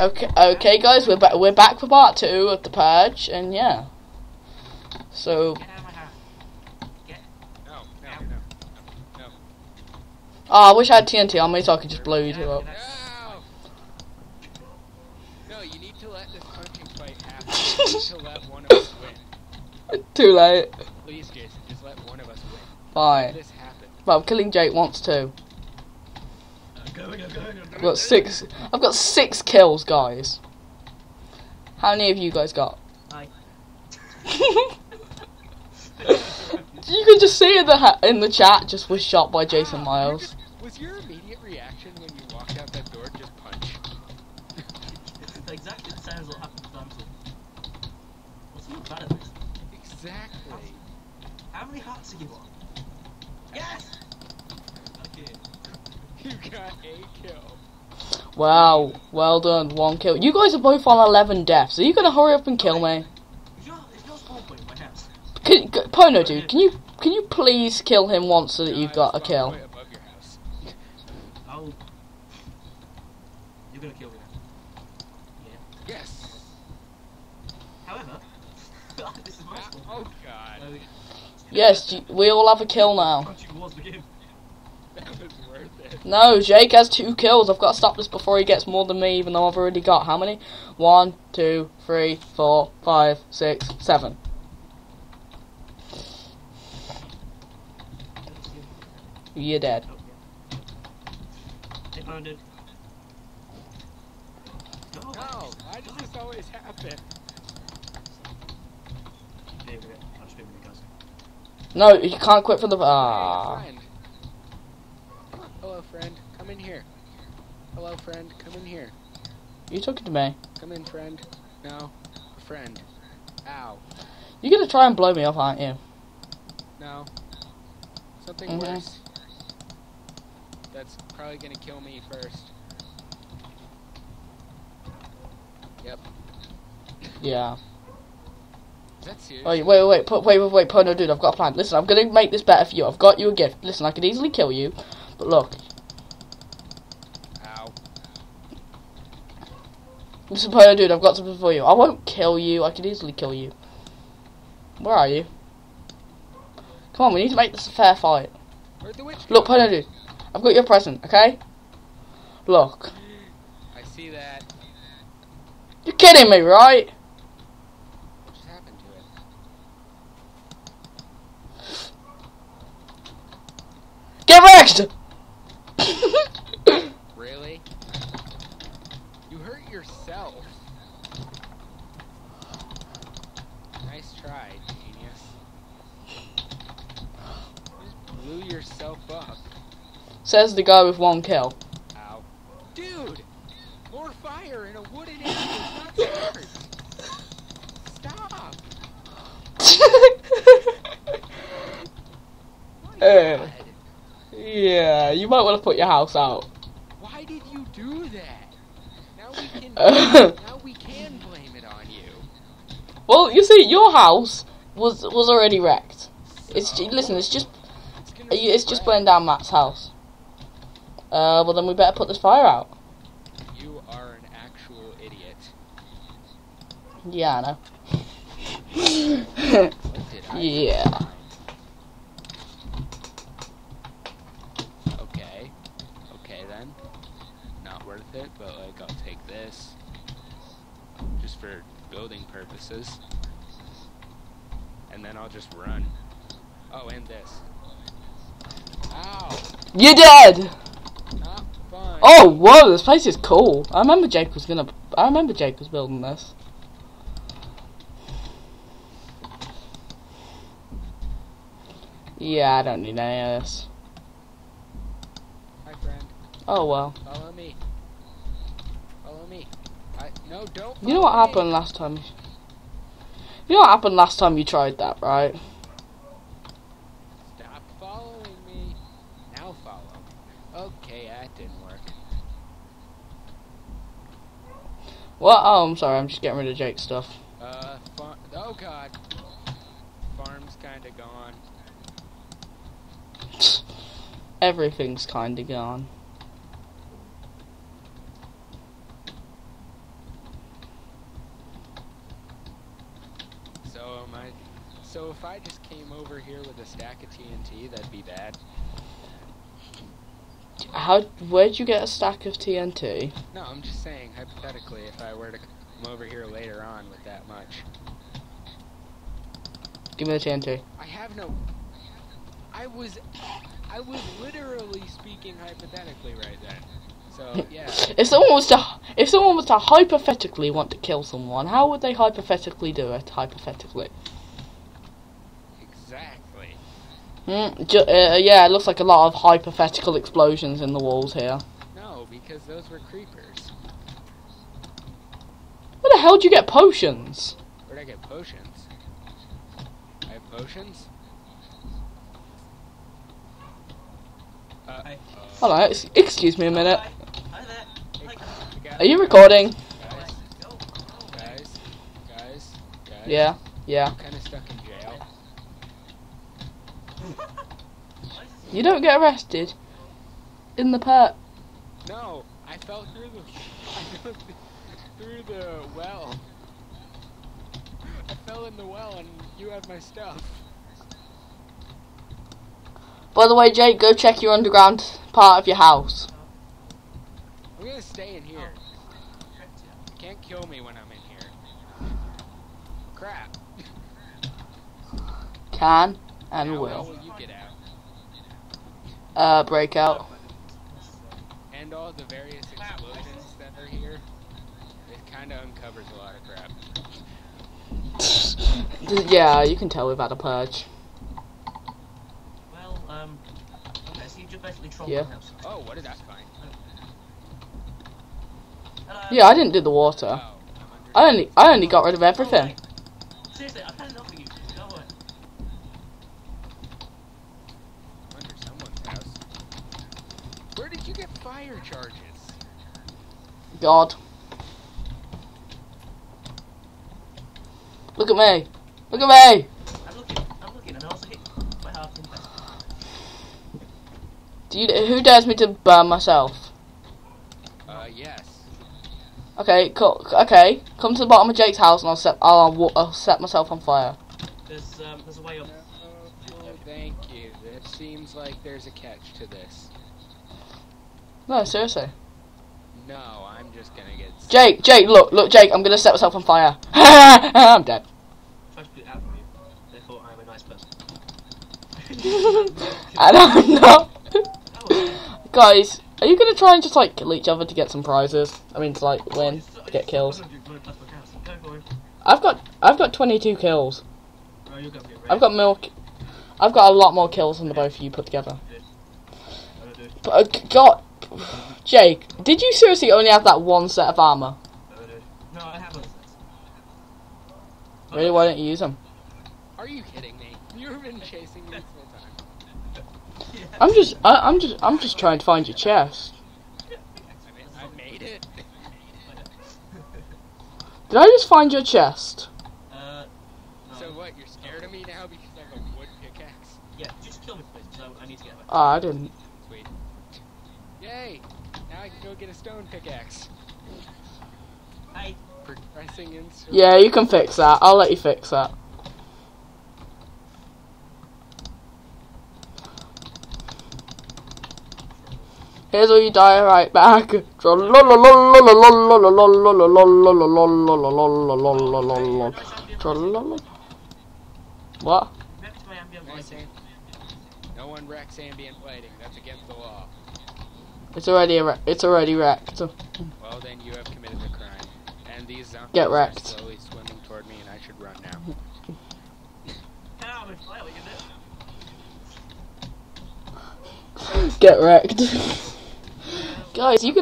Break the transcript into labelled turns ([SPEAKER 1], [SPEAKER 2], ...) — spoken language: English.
[SPEAKER 1] Okay, okay, guys, we're back. We're back for part two of the purge, and yeah. So,
[SPEAKER 2] Get out of my house. Get.
[SPEAKER 3] No, no, no, no, no.
[SPEAKER 1] oh, I wish I had TNT on me so I could just blow you two up.
[SPEAKER 3] No! No, you need to let this punching fight happen. To let one of us win.
[SPEAKER 1] Too late.
[SPEAKER 3] Please, Jason, just let one of us win. Let
[SPEAKER 1] Fine.
[SPEAKER 3] this happen.
[SPEAKER 1] But I'm killing Jake once too.
[SPEAKER 2] I'm going, I'm going, I'm
[SPEAKER 1] I've got six. I've got six kills, guys. How many of you guys got?
[SPEAKER 2] Hi.
[SPEAKER 1] You can just see in the ha- in the chat. Just was shot by Jason Miles.
[SPEAKER 3] was your immediate reaction when you walked out that door just punch?
[SPEAKER 2] It's exactly the same as what happened to Damsel. What's the bad at this?
[SPEAKER 3] Exactly.
[SPEAKER 2] How many hearts have you got? Yes! Okay.
[SPEAKER 3] You got a kill.
[SPEAKER 1] Wow, well done. One kill. You guys are both on 11 deaths. Are you gonna hurry up and kill me?
[SPEAKER 2] Is your, is your spawn point my house?
[SPEAKER 1] Can, Ponodude, can you can you please kill him once so that you've got a kill?
[SPEAKER 3] way above your house.
[SPEAKER 2] I'll... You're gonna kill me now. Yeah.
[SPEAKER 3] Yes.
[SPEAKER 2] However, this is my ah, spawn
[SPEAKER 3] Oh god.
[SPEAKER 1] Yes, we all have a kill now. No, Jake has two kills. I've got to stop this before he gets more than me, even though I've already got how many? One, two, three, four, five, six, seven. You're dead.
[SPEAKER 2] They found it.
[SPEAKER 3] No, why does this always happen?
[SPEAKER 2] Favorite. I'll just favorite guys.
[SPEAKER 1] No, you can't quit for the.
[SPEAKER 3] Hey, a
[SPEAKER 1] Ah.
[SPEAKER 3] Friend. Hello, friend. Come in here. Hello, friend. Come in here.
[SPEAKER 1] You talking to me?
[SPEAKER 3] Come in, friend. No, friend. Ow.
[SPEAKER 1] You're gonna try and blow me up, aren't you?
[SPEAKER 3] No. Something
[SPEAKER 1] Mhm.
[SPEAKER 3] worse. That's probably gonna kill me first. Yep.
[SPEAKER 1] Yeah.
[SPEAKER 3] Is that serious?
[SPEAKER 1] Wait, wait, wait, wait, wait, wait, wait, Ponodude, I've got a plan. Listen, I'm gonna make this better for you. I've got you a gift. Listen, I could easily kill you, but look,
[SPEAKER 3] Ow.
[SPEAKER 1] Listen, Ponodude, I've got something for you. I won't kill you. I could easily kill you. Where are you? Come on, we need to make this a fair fight.
[SPEAKER 3] Where'd the witch
[SPEAKER 1] Look? Ponodude, I've got your present, okay? Look,
[SPEAKER 3] I see that.
[SPEAKER 1] you're kidding me, right?
[SPEAKER 3] What happened to it?
[SPEAKER 1] Get wrecked!
[SPEAKER 3] Really? You hurt yourself. Nice try, genius. Just blew yourself up.
[SPEAKER 1] Says the guy with one kill.
[SPEAKER 3] Ow. Dude! More fire in a wooden area is not smart! Stop!
[SPEAKER 1] Eh. Yeah, you might want to put your house out.
[SPEAKER 3] Why did you do that? Now we can
[SPEAKER 1] Uh.
[SPEAKER 3] now we can blame it on you.
[SPEAKER 1] Well, you see, your house was was already wrecked. It's listen, it's just
[SPEAKER 3] it's,
[SPEAKER 1] it's just burning down Matt's house. Uh, well then we better put this fire out.
[SPEAKER 3] You are an actual idiot.
[SPEAKER 1] Yeah, I know.
[SPEAKER 3] What did I
[SPEAKER 1] Yeah.
[SPEAKER 3] find? Okay. Okay then. Not worth it, but like I'll take this. Just for building purposes. And then I'll just run. Oh, and this. Ow!
[SPEAKER 1] You're dead. Oh, whoa! This place is cool. I remember Jake was gonna. I remember Jake was building this. Yeah, I don't need any of this.
[SPEAKER 3] Hi friend.
[SPEAKER 1] Oh well.
[SPEAKER 3] Follow me. Follow me. I no don't
[SPEAKER 1] You know what happened last time? You know what happened last time you tried that, right?
[SPEAKER 3] Stop following me. Now follow. Okay, that didn't work.
[SPEAKER 1] What? Oh, I'm sorry. I'm just getting rid of Jake's stuff.
[SPEAKER 3] Uh, far- oh god. Farm's kinda gone.
[SPEAKER 1] Everything's kinda gone.
[SPEAKER 3] So if I just came over here with a stack of TNT, that'd be bad.
[SPEAKER 1] How? Where'd you get a stack of TNT?
[SPEAKER 3] No, I'm just saying hypothetically, if I were to come over here later on with that much,
[SPEAKER 1] Give me the TNT.
[SPEAKER 3] I have no. I was, I was literally speaking hypothetically right then. So yeah,
[SPEAKER 1] If someone was to, if someone was to hypothetically want to kill someone, how would they hypothetically do it? Hypothetically.
[SPEAKER 3] exactly.
[SPEAKER 1] Mm, ju- uh, yeah, it looks like a lot of hypothetical explosions in the walls here.
[SPEAKER 3] No, because those were creepers.
[SPEAKER 1] Where the hell did you get potions?
[SPEAKER 3] Where'd I get potions? I have potions. Uh,
[SPEAKER 2] Hi.
[SPEAKER 1] Hold on, ex- excuse me a minute.
[SPEAKER 2] Hi. Hi there. Hi.
[SPEAKER 3] I got-
[SPEAKER 1] Are you recording?
[SPEAKER 3] Guys, guys, guys.
[SPEAKER 1] Yeah, yeah.
[SPEAKER 3] I'm kind of stuck in jail.
[SPEAKER 1] You don't get arrested in the pit.
[SPEAKER 3] No, I fell through the I through the well. I fell in the well and you have my stuff.
[SPEAKER 1] By the way, Jake, go check your underground part of your house.
[SPEAKER 3] I'm gonna stay in here. You can't kill me when I'm in here. Crap.
[SPEAKER 1] Can and
[SPEAKER 3] Now
[SPEAKER 1] will.
[SPEAKER 3] How will you get out?
[SPEAKER 1] Uh, breakout.
[SPEAKER 3] And all the various explosions that are here. It kind of uncovers a lot of crap.
[SPEAKER 1] yeah, you can tell we've had a purge.
[SPEAKER 2] Well, um, okay, so you just basically trolled
[SPEAKER 1] Yeah.
[SPEAKER 3] Oh, what did I find?
[SPEAKER 2] Hello.
[SPEAKER 1] Yeah, I didn't do the water.
[SPEAKER 3] I'm under
[SPEAKER 1] I only, I only got rid of everything.
[SPEAKER 2] Seriously, I've had enough you. Go away.
[SPEAKER 3] I'm under someone's house. Where did you get fire charges?
[SPEAKER 1] God. Look at me. Look at me.
[SPEAKER 2] I'm looking. I'm looking, and I also hit my half.
[SPEAKER 1] Do you, who dares me to burn myself?
[SPEAKER 3] Yes.
[SPEAKER 1] Okay, cool. Okay, come to the bottom of Jake's house and I'll set I'll, wa- I'll set myself on fire.
[SPEAKER 2] There's um, there's a way up.
[SPEAKER 3] No, thank you. It seems like there's a catch to this.
[SPEAKER 1] No, seriously.
[SPEAKER 3] No, I'm just gonna get.
[SPEAKER 1] Jake, Jake, look, look, Jake, I'm gonna set myself on fire. I'm dead.
[SPEAKER 2] Tried to get out from you. Therefore, I'm a nice person.
[SPEAKER 1] and I'm not.
[SPEAKER 2] Oh,
[SPEAKER 1] Guys, are you gonna try and just like kill each other to get some prizes? I mean, to like win, to get kills. I've got I've got 22 kills. I've got milk. I've got a lot more kills than the both of you put together. But uh, God, Jake, did you seriously only have that one set of armor?
[SPEAKER 2] No, I have.
[SPEAKER 1] Really? Why don't you use them?
[SPEAKER 3] Are you kidding me? You've been chasing me this whole time.
[SPEAKER 2] Yeah.
[SPEAKER 1] I'm just I, I'm just I'm just trying to find your chest.
[SPEAKER 3] I, made it.
[SPEAKER 1] Did I just find your chest?
[SPEAKER 2] Uh, no.
[SPEAKER 3] So what? You're scared of me now because I have a wood pickaxe?
[SPEAKER 2] Yeah, just kill me, please, because I, I need to get away.
[SPEAKER 1] Oh, I didn't.
[SPEAKER 3] Sweet. Yay! Now I can go get a stone pickaxe.
[SPEAKER 2] Hey,
[SPEAKER 3] Progressing in.
[SPEAKER 1] Yeah, you can fix that. I'll let you fix that. Here's where you die right back. What?
[SPEAKER 2] back to my ambient
[SPEAKER 3] Nice,
[SPEAKER 2] lighting.
[SPEAKER 3] No one wrecks ambient lighting. That's against the law.
[SPEAKER 1] It's already a it's already wrecked.
[SPEAKER 3] Well, then you have committed a crime. And these zombies
[SPEAKER 1] Get
[SPEAKER 3] are
[SPEAKER 1] wrecked.
[SPEAKER 3] slowly swimming toward me, and I should run now.
[SPEAKER 2] I'm in fire, we can do it.
[SPEAKER 1] Get wrecked. Guys, you can